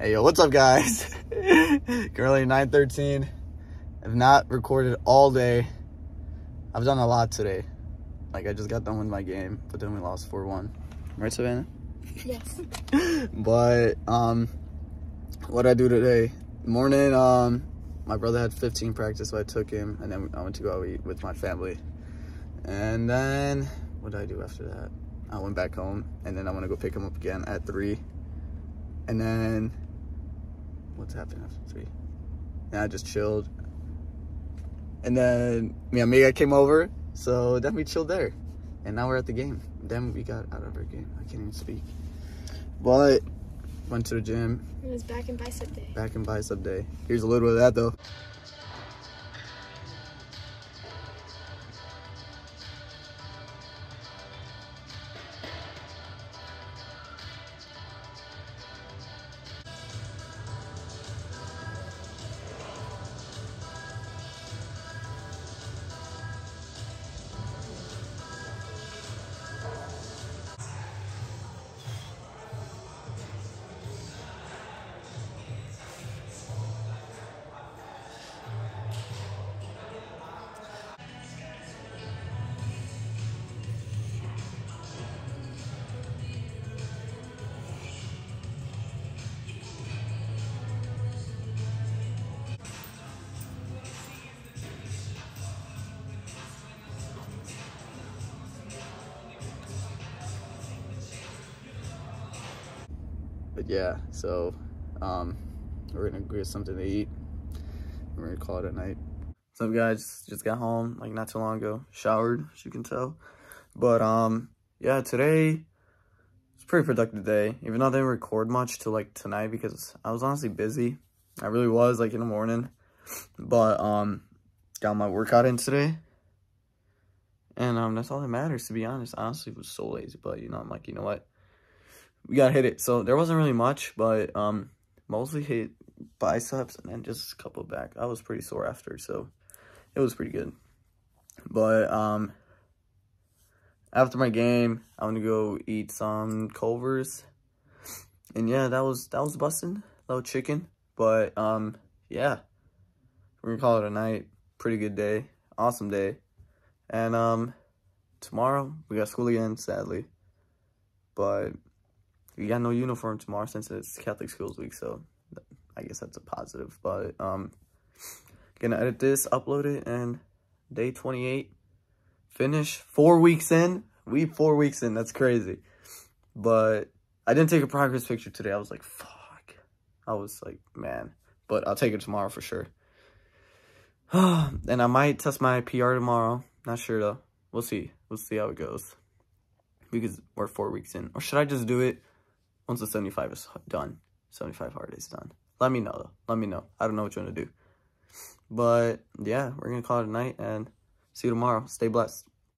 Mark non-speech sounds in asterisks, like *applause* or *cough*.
Hey, yo, what's up, guys? *laughs* Currently 9.13. I've not recorded all day. I've done a lot today. Like, I just got done with my game, but then we lost 4-1. Right, Savannah? Yes. *laughs* but, um, what I do today? Morning, um, my brother had 15 practice, so I took him, and then I went to go eat with my family. And then, what did I do after that? I went back home, and then I want to go pick him up again at 3. And then what's happening after three? And I just chilled. And then me and Mega came over, so then we chilled there. And now we're at the game. Then we got out of our game. I can't even speak. But went to the gym. It was back in bicep day. Back in bicep day. Here's a little bit of that though. But yeah, so um, we're gonna get something to eat. We're gonna call it a night. What's up, guys? Just got home like not too long ago. Showered, as you can tell. But um, yeah, today it's pretty productive day. Even though I didn't record much till like tonight because I was honestly busy. I really was like in the morning. But um, got my workout in today. And um, that's all that matters, to be honest. I honestly was so lazy, but you know, I'm like, you know what? We got hit it. So there wasn't really much, but um, mostly hit biceps and then just a couple back. I was pretty sore after, so it was pretty good. But um, after my game, I'm gonna go eat some Culver's, and yeah, that was that was busting, little chicken. But um, yeah, we're gonna call it a night. Pretty good day, awesome day, and um, tomorrow we got school again, sadly, but we got no uniform tomorrow since it's Catholic Schools Week, so I guess that's a positive. But um, gonna edit this, upload it, and day 28, finish. Four weeks in. We four weeks in. That's crazy. But I didn't take a progress picture today. I was like, fuck. I was like, man. But I'll take it tomorrow for sure. *sighs* and I might test my PR tomorrow. Not sure though. We'll see. We'll see how it goes. Because we're four weeks in. Or should I just do it once the 75 is done, 75 hard is done. Let me know, though. Let me know. I don't know what you want to do. But, yeah, we're going to call it a night, and see you tomorrow. Stay blessed.